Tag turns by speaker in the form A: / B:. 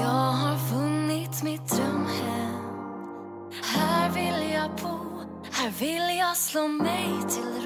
A: Jag har funnit mitt drömhem. Här vill jag bo, här vill jag slå mig till